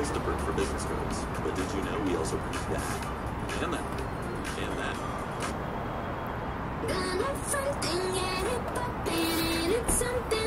the Vistaprint for business cards. But did you know we also produce that? And that. And that. Something and it's something.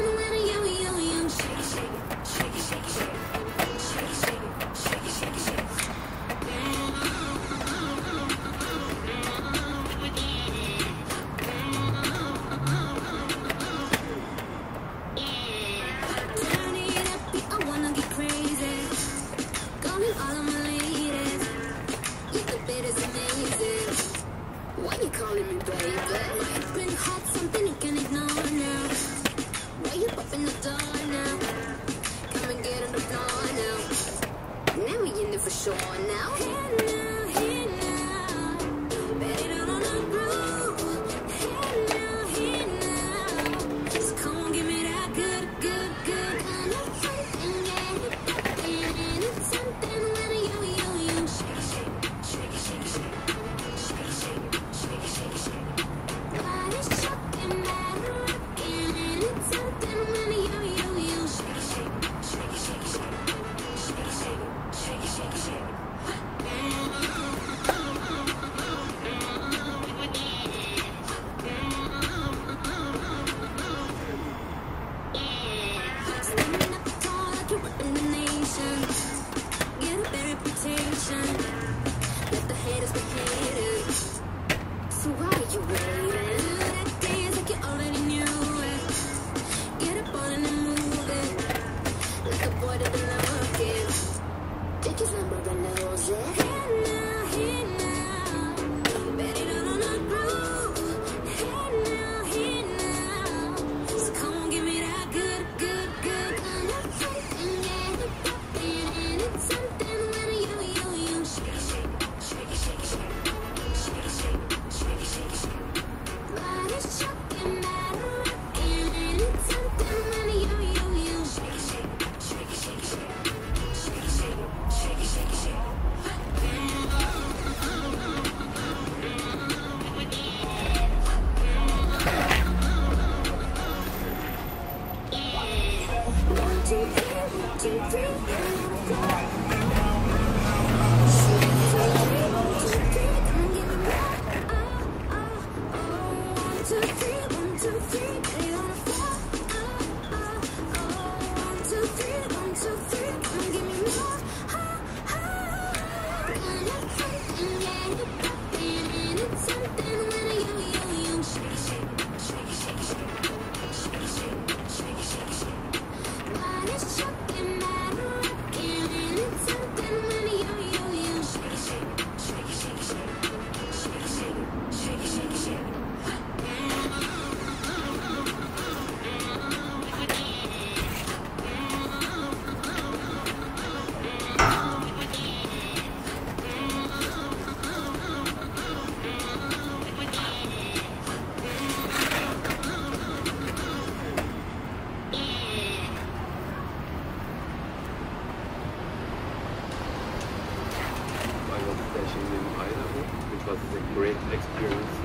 because it's a great experience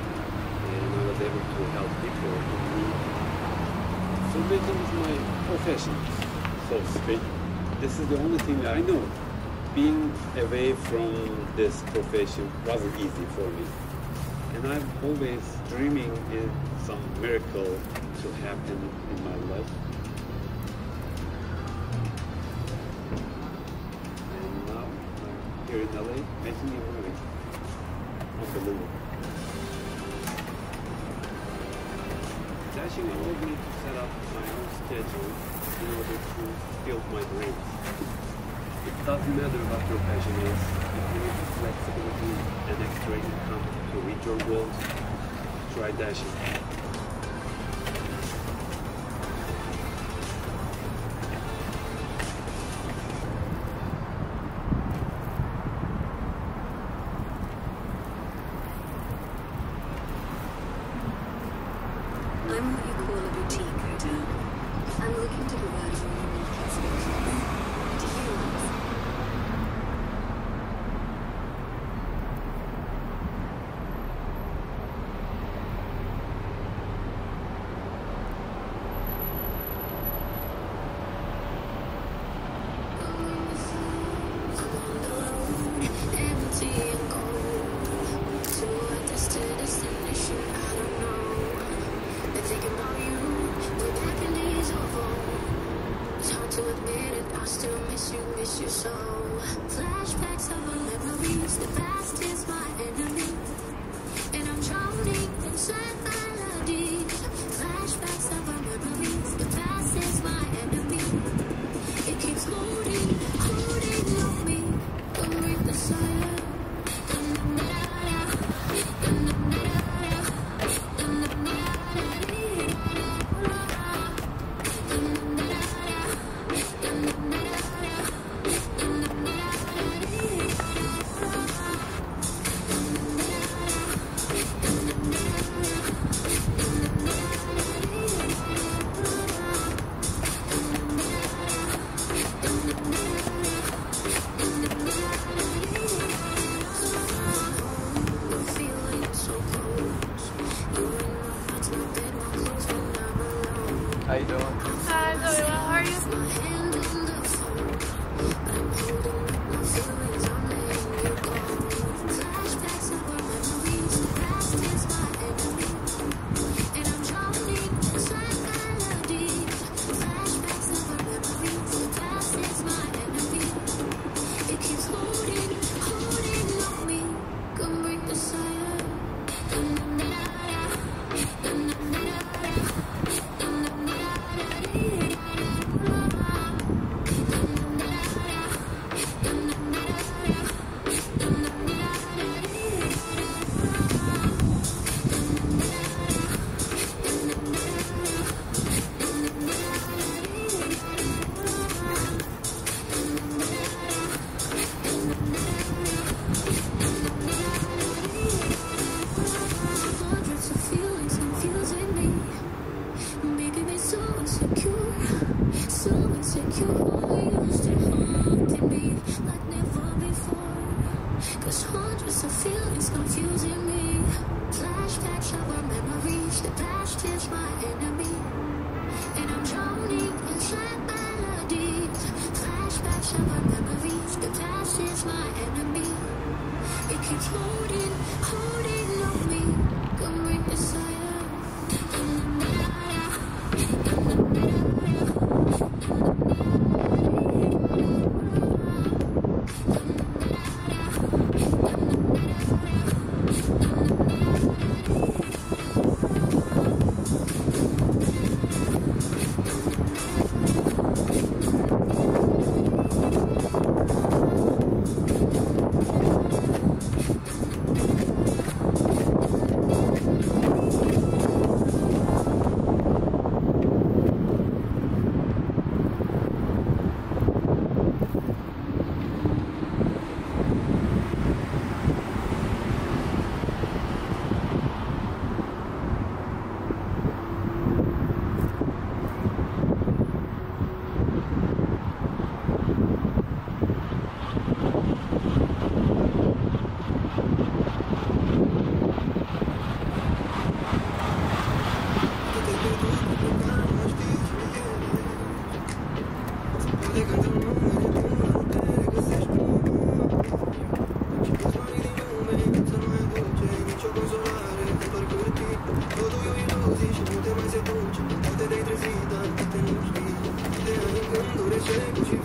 and I was able to help people. Filmmaking is my profession, so to speak. This is the only thing I know. Being away from this profession wasn't easy for me. And I'm always dreaming in some miracle to happen in my life. And now here in LA making a movie for Lou. It's actually allowed me to set up my own schedule in order to build my dreams. It doesn't matter what your passion is, if you need flexibility and extra income to reach your goals, try dashing. I'm looking to provide Ci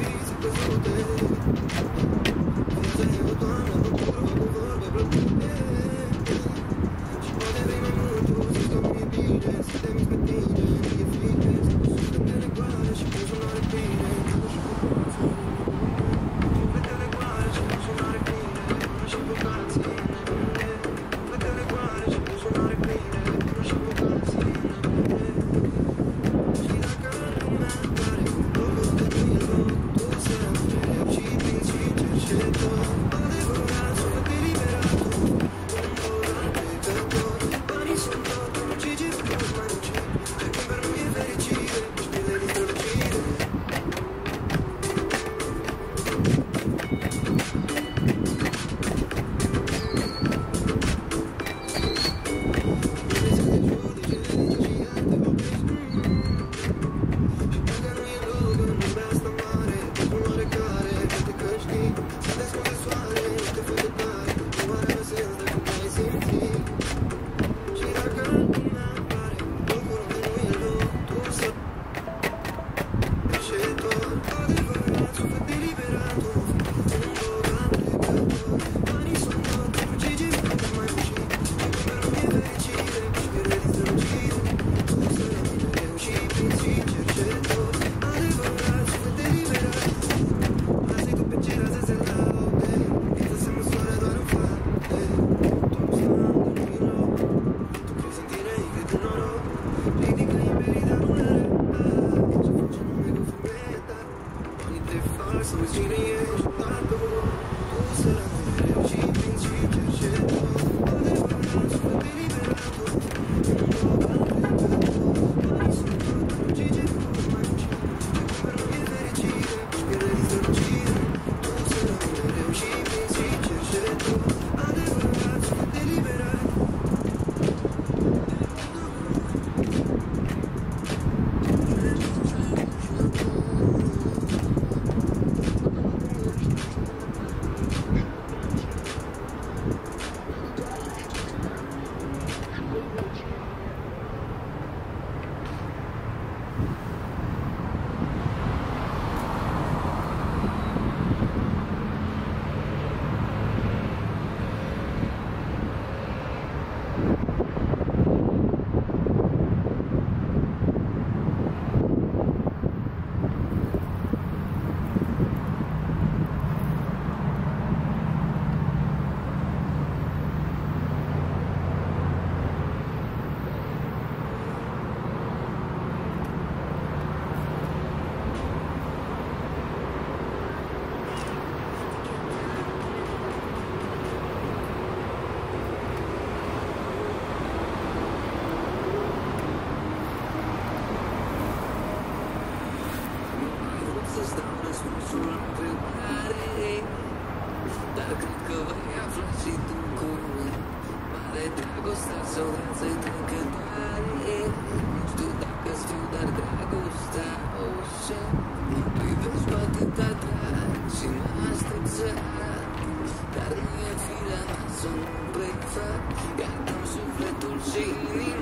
Deixa